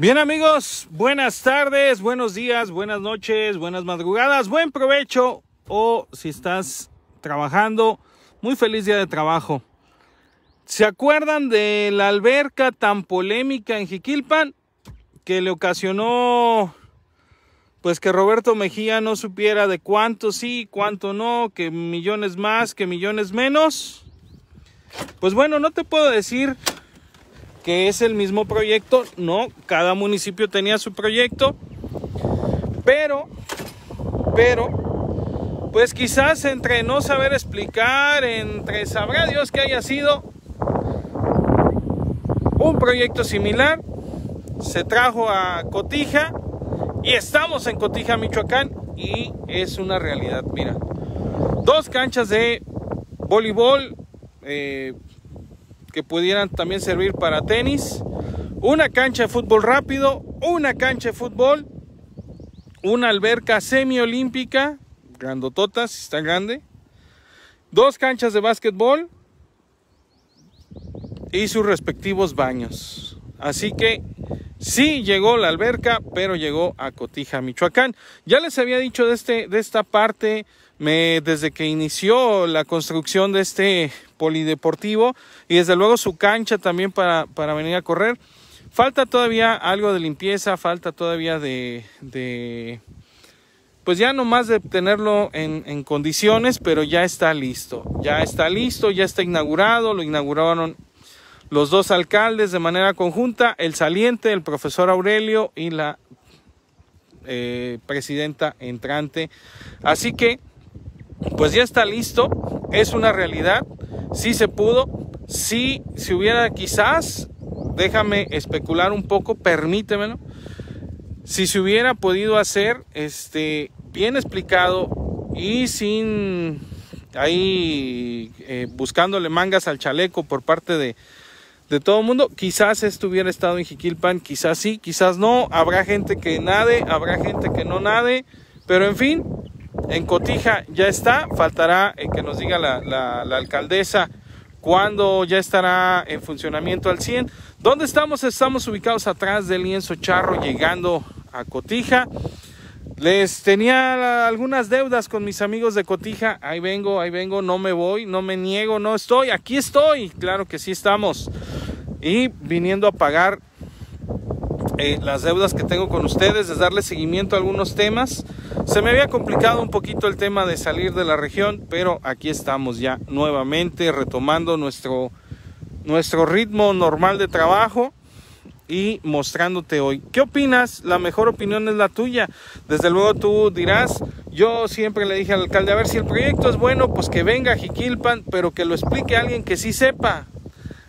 Bien amigos, buenas tardes, buenos días, buenas noches, buenas madrugadas, buen provecho o si estás trabajando, muy feliz día de trabajo. ¿Se acuerdan de la alberca tan polémica en Jiquilpan que le ocasionó pues que Roberto Mejía no supiera de cuánto sí, cuánto no, que millones más, que millones menos? Pues bueno, no te puedo decir que es el mismo proyecto. No, cada municipio tenía su proyecto. Pero, pero, pues quizás entre no saber explicar, entre sabrá Dios que haya sido un proyecto similar, se trajo a Cotija y estamos en Cotija, Michoacán y es una realidad. Mira, dos canchas de voleibol, eh, que pudieran también servir para tenis, una cancha de fútbol rápido, una cancha de fútbol, una alberca semiolímpica, grandototas, está grande, dos canchas de básquetbol y sus respectivos baños. Así que sí llegó la alberca, pero llegó a Cotija, Michoacán. Ya les había dicho de, este, de esta parte desde que inició la construcción de este polideportivo y desde luego su cancha también para, para venir a correr. Falta todavía algo de limpieza, falta todavía de, de pues ya no más de tenerlo en, en, condiciones, pero ya está listo, ya está listo, ya está inaugurado, lo inauguraron los dos alcaldes de manera conjunta, el saliente, el profesor Aurelio y la eh, presidenta entrante. Así que pues ya está listo, es una realidad, sí se pudo, sí si hubiera quizás, déjame especular un poco, permítemelo, si se hubiera podido hacer este bien explicado y sin ahí eh, buscándole mangas al chaleco por parte de, de todo el mundo, quizás esto hubiera estado en Jiquilpan, quizás sí, quizás no, habrá gente que nade, habrá gente que no nade, pero en fin, en Cotija ya está, faltará eh, que nos diga la, alcaldesa cuándo ya estará en funcionamiento al 100. ¿Dónde estamos? Estamos ubicados atrás del lienzo charro llegando a Cotija. Les tenía algunas deudas con mis amigos de Cotija. Ahí vengo, ahí vengo, no me voy, no me niego, no estoy, aquí estoy. Claro que sí estamos. Y viniendo a pagar eh, las deudas que tengo con ustedes, es darle seguimiento a algunos temas. Se me había complicado un poquito el tema de salir de la región, pero aquí estamos ya nuevamente retomando nuestro, nuestro ritmo normal de trabajo y mostrándote hoy. ¿Qué opinas? La mejor opinión es la tuya. Desde luego tú dirás, yo siempre le dije al alcalde, a ver si el proyecto es bueno, pues que venga a Jiquilpan, pero que lo explique alguien que sí sepa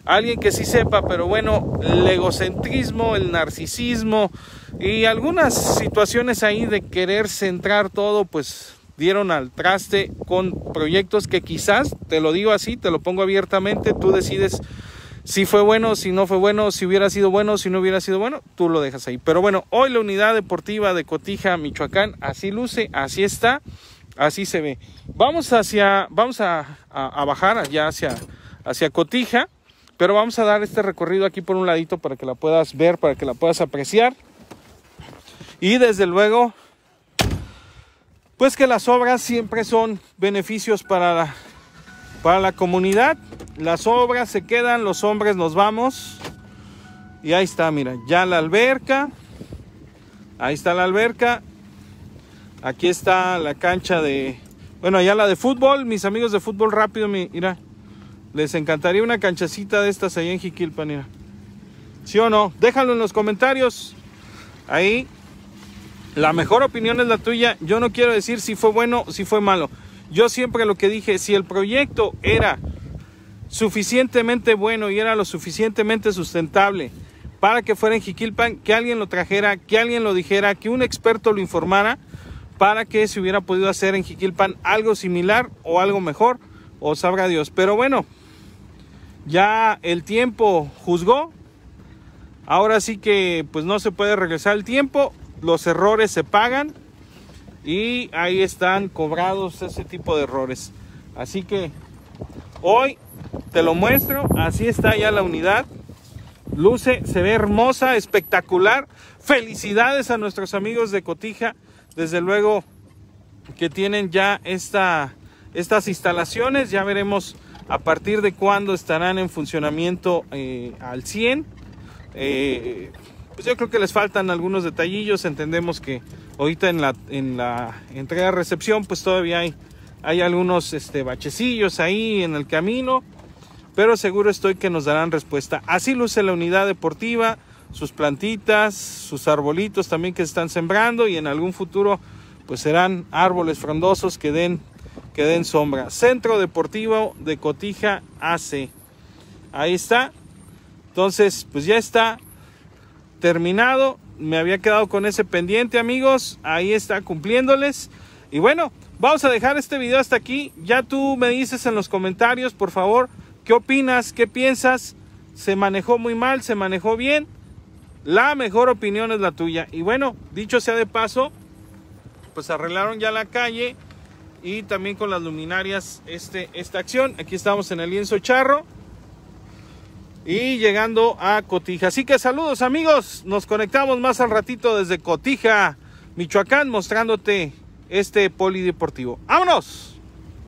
alguien que sí sepa, pero bueno, el egocentrismo, el narcisismo y algunas situaciones ahí de querer centrar todo, pues dieron al traste con proyectos que quizás, te lo digo así, te lo pongo abiertamente, tú decides si fue bueno, si no fue bueno, si hubiera sido bueno, si no hubiera sido bueno, tú lo dejas ahí. Pero bueno, hoy la unidad deportiva de Cotija, Michoacán, así luce, así está, así se ve. Vamos hacia, vamos a, a, bajar allá hacia, hacia Cotija. Pero vamos a dar este recorrido aquí por un ladito para que la puedas ver, para que la puedas apreciar. Y desde luego, pues que las obras siempre son beneficios para la, para la comunidad. Las obras se quedan, los hombres nos vamos. Y ahí está, mira, ya la alberca. Ahí está la alberca. Aquí está la cancha de, bueno, allá la de fútbol. Mis amigos de fútbol rápido, mira. Les encantaría una canchacita de estas ahí en Jiquilpan, mira. ¿Sí o no? Déjalo en los comentarios. Ahí. La mejor opinión es la tuya. Yo no quiero decir si fue bueno o si fue malo. Yo siempre lo que dije, si el proyecto era suficientemente bueno y era lo suficientemente sustentable para que fuera en Jiquilpan, que alguien lo trajera, que alguien lo dijera, que un experto lo informara para que se hubiera podido hacer en Jiquilpan algo similar o algo mejor, o sabrá Dios. Pero bueno, ya el tiempo juzgó. Ahora sí que pues no se puede regresar el tiempo. Los errores se pagan. Y ahí están cobrados ese tipo de errores. Así que hoy te lo muestro. Así está ya la unidad. luce, se ve hermosa, espectacular. Felicidades a nuestros amigos de Cotija, desde luego que tienen ya esta, estas instalaciones, ya veremos a partir de cuándo estarán en funcionamiento eh, al 100. Eh, pues yo creo que les faltan algunos detallillos, entendemos que ahorita en la, en la entrega recepción pues todavía hay, hay algunos este, bachecillos ahí en el camino, pero seguro estoy que nos darán respuesta. Así luce la unidad deportiva, sus plantitas, sus arbolitos también que se están sembrando y en algún futuro pues serán árboles frondosos que den, que den sombra. Centro Deportivo de Cotija AC. Ahí está. Entonces, pues ya está terminado. Me había quedado con ese pendiente, amigos. Ahí está cumpliéndoles. Y bueno, vamos a dejar este video hasta aquí. Ya tú me dices en los comentarios, por favor, qué opinas, qué piensas. ¿Se manejó muy mal? ¿Se manejó bien? La mejor opinión es la tuya. Y bueno, dicho sea de paso, pues arreglaron ya la calle y también con las luminarias este, esta acción. Aquí estamos en el lienzo charro y llegando a Cotija. Así que saludos amigos, nos conectamos más al ratito desde Cotija, Michoacán, mostrándote este polideportivo. ¡Vámonos!